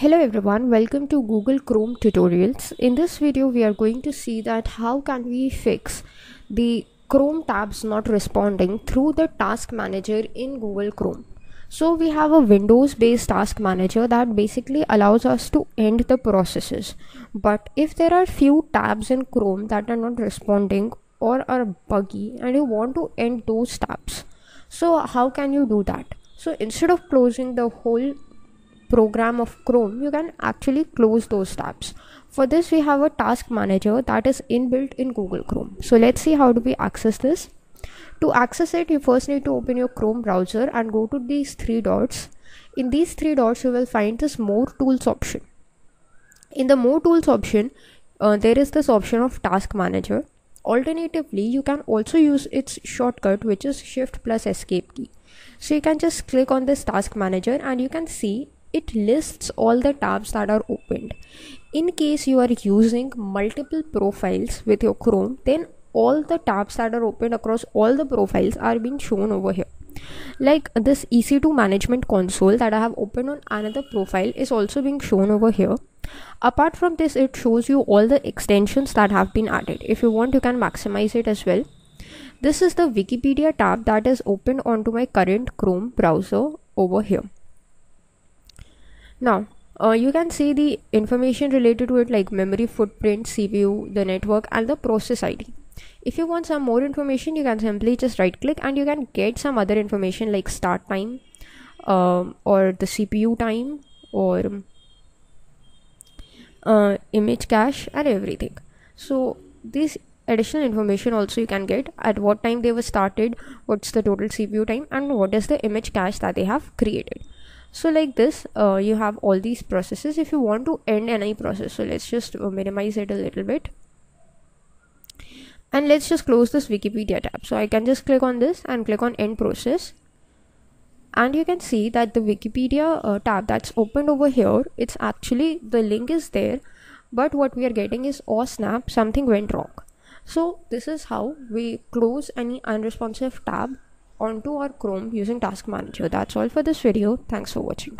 Hello everyone, welcome to Google Chrome tutorials. In this video, we are going to see that how can we fix the Chrome tabs not responding through the task manager in Google Chrome. So we have a Windows based task manager that basically allows us to end the processes. But if there are few tabs in Chrome that are not responding or are buggy and you want to end those tabs, so how can you do that? So instead of closing the whole program of Chrome, you can actually close those tabs. For this, we have a task manager that is inbuilt in Google Chrome. So let's see how do we access this. To access it, you first need to open your Chrome browser and go to these three dots. In these three dots, you will find this More Tools option. In the More Tools option, uh, there is this option of Task Manager. Alternatively, you can also use its shortcut, which is Shift plus Escape key. So you can just click on this Task Manager and you can see it lists all the tabs that are opened. In case you are using multiple profiles with your chrome then all the tabs that are opened across all the profiles are being shown over here. Like this ec2 management console that i have opened on another profile is also being shown over here. Apart from this it shows you all the extensions that have been added. If you want you can maximize it as well. This is the wikipedia tab that is opened onto my current chrome browser over here now uh, you can see the information related to it like memory footprint cpu the network and the process id if you want some more information you can simply just right click and you can get some other information like start time um, or the cpu time or uh, image cache and everything. So this additional information also you can get at what time they were started what's the total cpu time and what is the image cache that they have created so like this uh, you have all these processes. If you want to end any process so let's just uh, minimize it a little bit. And let's just close this wikipedia tab. So i can just click on this and click on end process. And you can see that the wikipedia uh, tab that's opened over here it's actually the link is there. But what we are getting is oh snap something went wrong. So this is how we close any unresponsive tab onto our Chrome using Task Manager. That's all for this video. Thanks for watching.